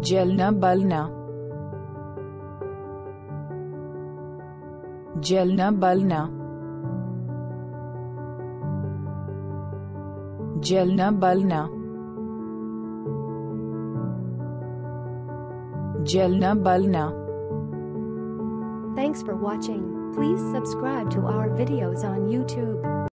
Jelna Balna Jelna Balna Jelna Balna Jelna Balna Thanks for watching. Please subscribe to our videos on YouTube.